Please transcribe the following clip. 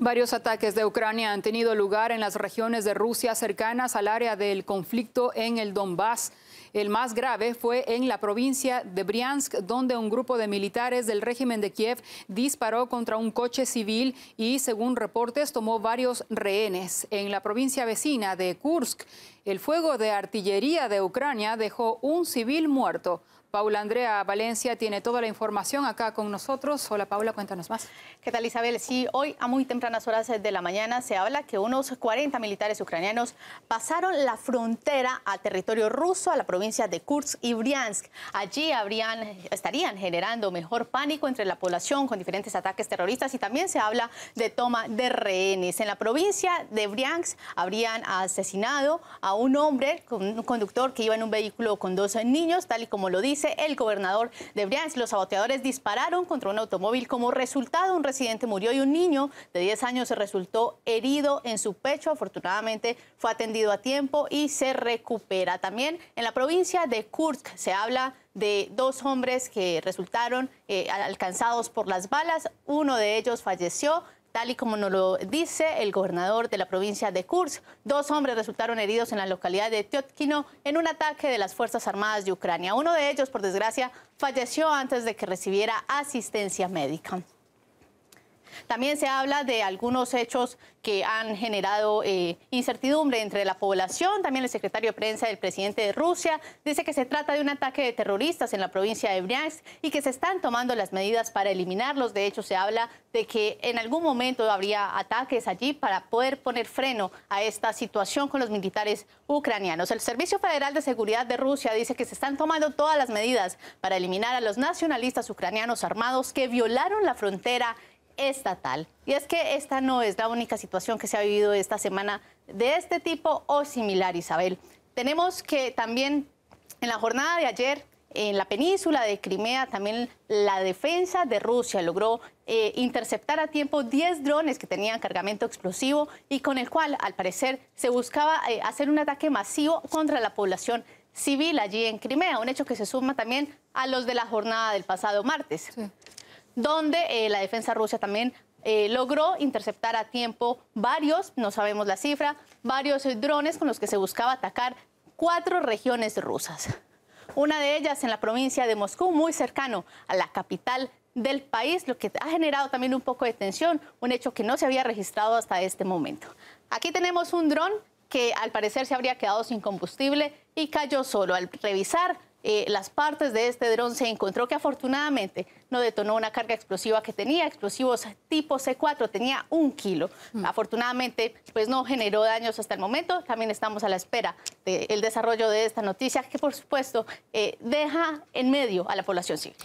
Varios ataques de Ucrania han tenido lugar en las regiones de Rusia cercanas al área del conflicto en el Donbass. El más grave fue en la provincia de Briansk, donde un grupo de militares del régimen de Kiev disparó contra un coche civil y, según reportes, tomó varios rehenes. En la provincia vecina de Kursk, el fuego de artillería de Ucrania dejó un civil muerto. Paula Andrea Valencia tiene toda la información acá con nosotros. Hola Paula, cuéntanos más. ¿Qué tal Isabel? Sí, hoy a muy tempranas horas de la mañana se habla que unos 40 militares ucranianos pasaron la frontera a territorio ruso, a la provincia de Kursk y Briansk. Allí habrían, estarían generando mejor pánico entre la población con diferentes ataques terroristas y también se habla de toma de rehenes. En la provincia de Briansk habrían asesinado a un hombre, un conductor que iba en un vehículo con dos niños, tal y como lo dice el gobernador de Briansk. Los saboteadores dispararon contra un automóvil. Como resultado, un residente murió y un niño de 10 años resultó herido en su pecho. Afortunadamente fue atendido a tiempo y se recupera. También en la provincia de Kursk se habla de dos hombres que resultaron eh, alcanzados por las balas. Uno de ellos falleció tal y como nos lo dice el gobernador de la provincia de Kursk. Dos hombres resultaron heridos en la localidad de Tyotkino en un ataque de las Fuerzas Armadas de Ucrania. Uno de ellos, por desgracia, falleció antes de que recibiera asistencia médica. También se habla de algunos hechos que han generado eh, incertidumbre entre la población. También el secretario de prensa del presidente de Rusia dice que se trata de un ataque de terroristas en la provincia de Briansk y que se están tomando las medidas para eliminarlos. De hecho, se habla de que en algún momento habría ataques allí para poder poner freno a esta situación con los militares ucranianos. El Servicio Federal de Seguridad de Rusia dice que se están tomando todas las medidas para eliminar a los nacionalistas ucranianos armados que violaron la frontera estatal. Y es que esta no es la única situación que se ha vivido esta semana de este tipo o similar, Isabel. Tenemos que también en la jornada de ayer en la península de Crimea también la defensa de Rusia logró eh, interceptar a tiempo 10 drones que tenían cargamento explosivo y con el cual, al parecer, se buscaba eh, hacer un ataque masivo contra la población civil allí en Crimea, un hecho que se suma también a los de la jornada del pasado martes donde eh, la defensa rusa también eh, logró interceptar a tiempo varios, no sabemos la cifra, varios drones con los que se buscaba atacar cuatro regiones rusas. Una de ellas en la provincia de Moscú, muy cercano a la capital del país, lo que ha generado también un poco de tensión, un hecho que no se había registrado hasta este momento. Aquí tenemos un dron que al parecer se habría quedado sin combustible y cayó solo. Al revisar eh, las partes de este dron se encontró que afortunadamente no detonó una carga explosiva que tenía explosivos tipo C4, tenía un kilo. Mm. Afortunadamente, pues no generó daños hasta el momento. También estamos a la espera del desarrollo de esta noticia que, por supuesto, eh, deja en medio a la población civil.